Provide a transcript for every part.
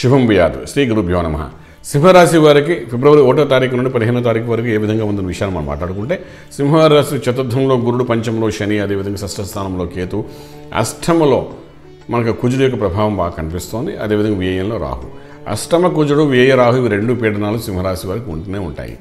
శుభం వ్యాధు శ్రీ గురుభ్యో నమ. సింహరాశి వారికి ఫిబ్రవరి ఒకటో తారీఖు నుండి పదిహేనో తారీఖు వరకు ఏ విధంగా ఉందన్న విషయాన్ని మనం మాట్లాడుకుంటే సింహరాశి చతుర్థంలో గురుడు పంచంలో శని అదేవిధంగా షష్ఠ స్థానంలో కేతు. అష్టమలో మనకు కుజుడు యొక్క ప్రభావం బాగా కనిపిస్తోంది అదేవిధంగా వ్యయంలో రాహు. అష్టమ కుజుడు వ్యయ రాహు ఇవి రెండు పీడనాలు సింహరాశి వారికి ఉంటూనే ఉంటాయి.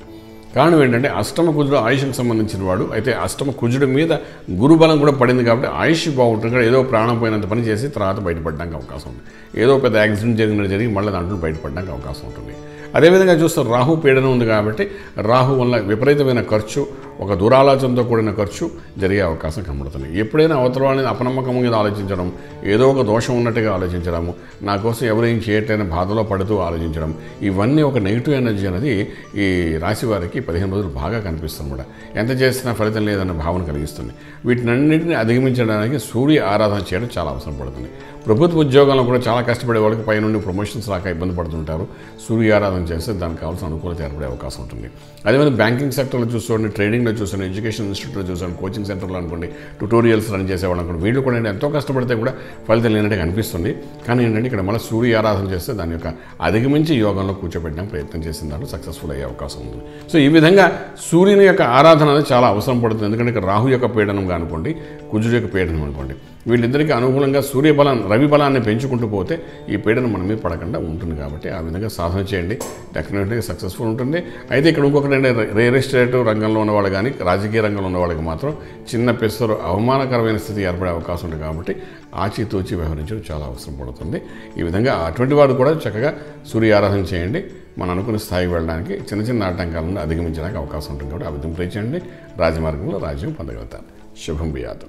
కారణం ఏంటంటే అష్టమ కుజుడు ఆయుష్కి సంబంధించిన వాడు. అయితే అష్టమ కుజుడి మీద గురుబలం కూడా పడింది కాబట్టి ఆయుష్ బాగుంటుంది కూడా ఏదో ప్రాణం పోయినంత పని చేసి తర్వాత బయటపడడానికి అవకాశం ఉంది. ఏదో పెద్ద యాక్సిడెంట్ జరిగినట్టు జరిగి మళ్ళీ దాంట్లో బయటపడడానికి అవకాశం ఉంటుంది. అదేవిధంగా చూస్తే రాహు పీడనం ఉంది కాబట్టి రాహు వల్ల విపరీతమైన ఖర్చు ఒక దురాలోచనతో కూడిన ఖర్చు జరిగే అవకాశం కనబడుతుంది. ఎప్పుడైనా అవతల వాళ్ళని అపనమ్మకం మీద ఆలోచించడం ఏదో ఒక దోషం ఉన్నట్టుగా ఆలోచించడము నా కోసం ఎవరేం చేయట్లేని బాధలో పడుతూ ఆలోచించడం ఇవన్నీ ఒక నెగిటివ్ ఎనర్జీ అనేది ఈ రాశి వారికి పదిహేను రోజులు బాగా కనిపిస్తుంది కూడా. ఎంత చేసినా ఫలితం లేదన్న భావన కలిగిస్తుంది. వీటినన్నింటిని అధిగమించడానికి సూర్య ఆరాధన చేయడం చాలా అవసరం పడుతుంది. ప్రభుత్వ ఉద్యోగాల్లో కూడా చాలా కష్టపడే వాళ్ళకి పైనుండి ప్రమోషన్స్ రాక ఇబ్బంది పడుతుంటారు. సూర్య ఆరాధన చేస్తే దానికి కావాల్సిన అనుకూలత ఏర్పడే అవకాశం ఉంటుంది. అదేవిధంగా బ్యాంకింగ్ సెక్టర్లో చూసుకోండి ట్రేడింగ్లో చూసాను ఎడ్యుకేషన్ ఇన్స్టిట్యూట్లో చూసాను కోచింగ్ సెంటర్లో అనుకోండి ట్యూటోరియల్స్ రన్ చేసేవాళ్ళు అనుకోండి. వీళ్ళు కూడా ఎంతో కష్టపడితే కూడా ఫలితం లేనట్టుగా అనిపిస్తుంది. కానీ ఏంటంటే ఇక్కడ మళ్ళీ సూర్య ఆరాధన చేస్తే దాని యొక్క అధిగమించి యోగంలో కూర్చోబెట్టడానికి ప్రయత్నం చేసిన దాంట్లో సక్సెస్ఫుల్ అయ్యే అవకాశం ఉంది. సో ఈ విధంగా సూర్యుని యొక్క ఆరాధన అనేది చాలా అవసరం పడుతుంది. ఎందుకంటే ఇక్కడ రాహు యొక్క పీడనం అనుకోండి కుజుడు యొక్క పీడనం అనుకోండి. వీళ్ళిద్దరికీ అనుకూలంగా సూర్యబలం రవి బలాన్ని పెంచుకుంటూ పోతే ఈ పీడనం మన మీద పడకుండా ఉంటుంది కాబట్టి ఆ విధంగా సాధన చేయండి. డెఫినెట్గా సక్సెస్ఫుల్ ఉంటుంది. అయితే ఇక్కడ ఇంకొకటి రియల్ ఎస్టేట్ రంగంలో ఉన్నవాళ్ళు కానీ రాజకీయ రంగంలో ఉన్నవాళ్ళకి మాత్రం చిన్న పెసరు అవమానకరమైన స్థితి ఏర్పడే అవకాశం ఉంది కాబట్టి ఆచితూచి వ్యవహరించడం చాలా అవసరం పడుతుంది. ఈ విధంగా అటువంటి వాడు కూడా చక్కగా సూర్య ఆరాధన చేయండి. మనం అనుకున్న స్థాయికి వెళ్ళడానికి చిన్న చిన్న ఆటంకాలను అధిగమించడానికి అవకాశం ఉంటుంది కాబట్టి అభివృద్ధి ప్రయత్నించండి. రాజమార్గంలో రాజ్యం పొందగలుగుతారు శుభం బియాదు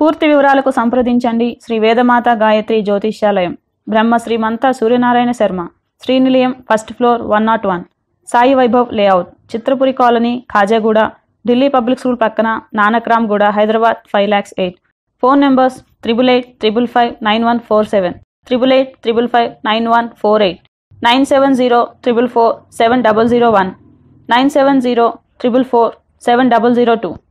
పూర్తి వివరాలకు సంప్రదించండి. Shri Vedamata Gayatri Jyotishyalayam. Brahma Srimantha Suryanarayana Sharma. Srinilayam first floor one naught one. Sai Vaibhav layout. Chitrapuri colony Khajaguda. Delhi public school పక్కన Nanakram Guda Hyderabad five lakhs eight. Phone numbers triple eight triple five nine one four seven. Triple eight triple five nine one four eight. 970 444 7001 970 444 7002